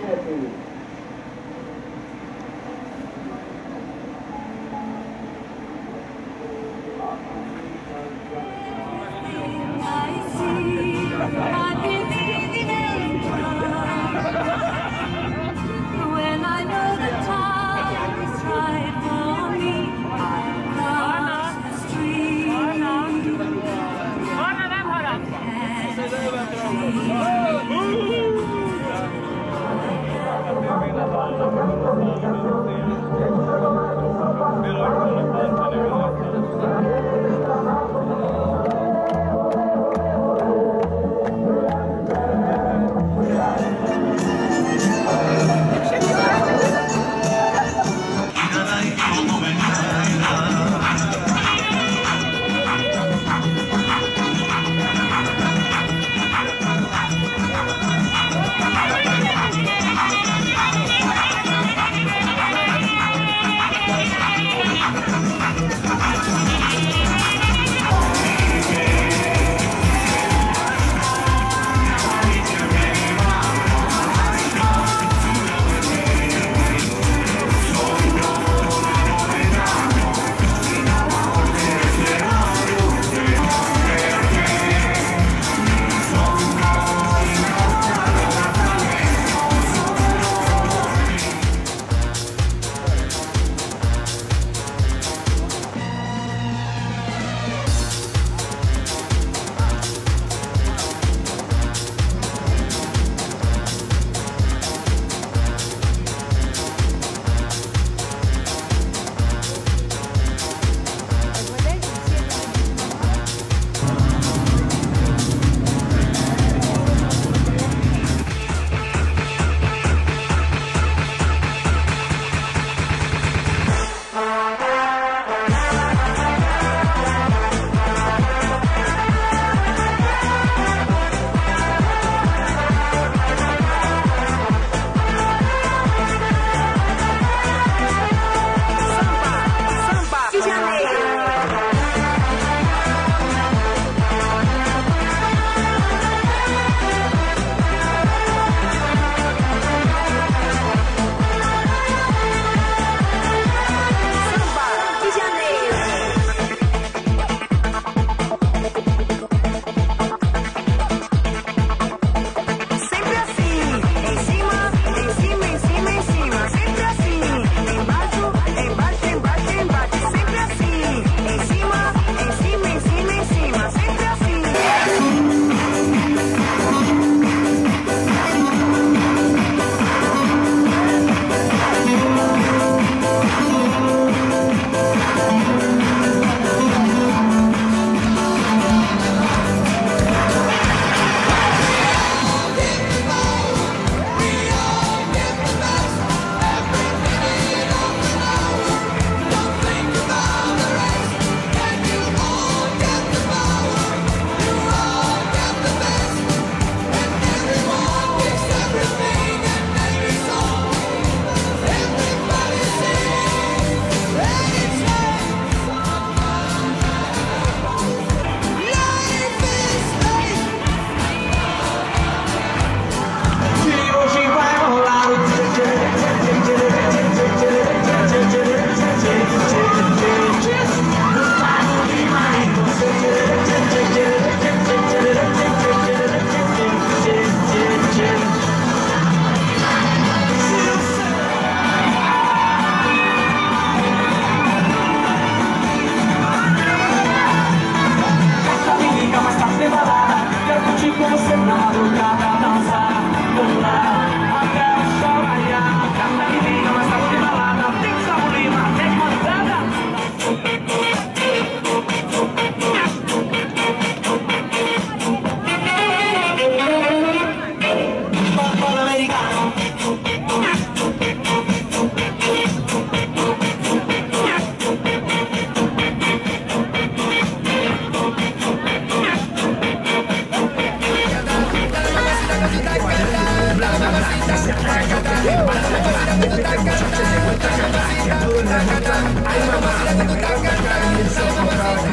carefully. I Pero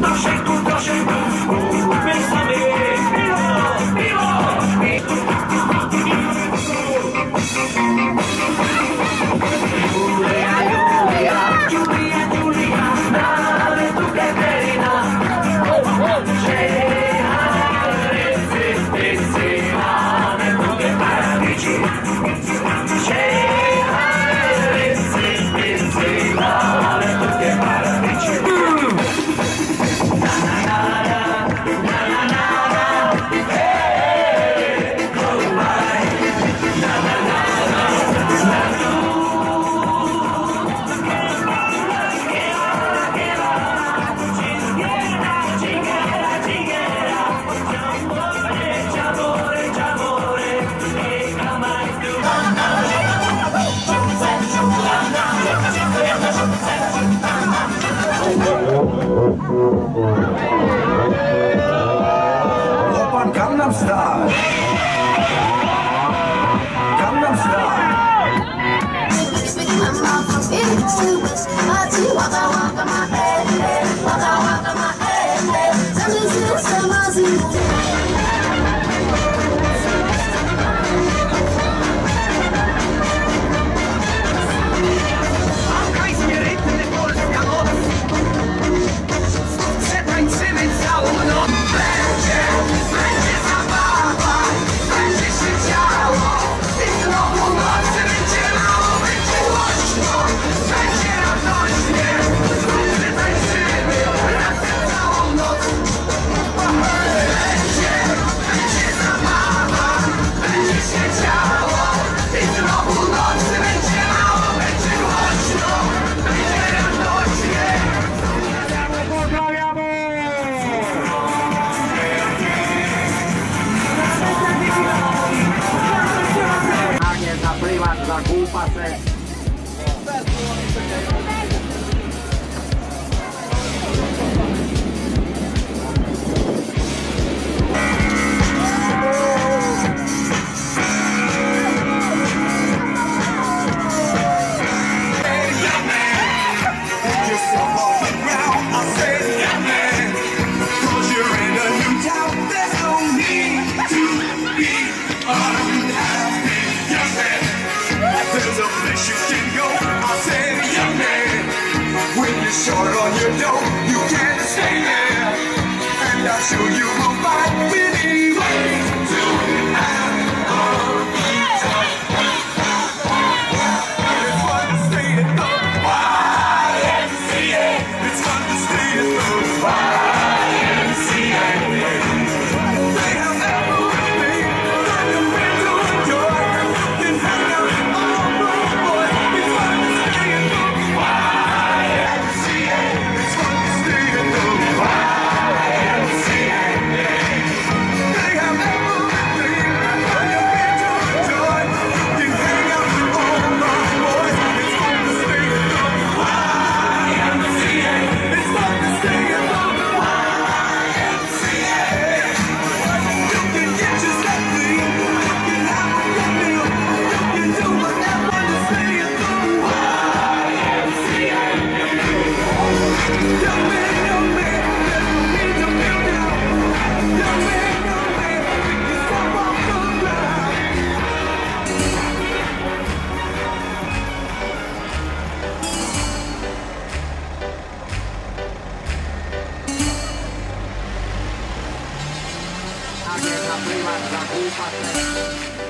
não cheio Oh. всю Águia da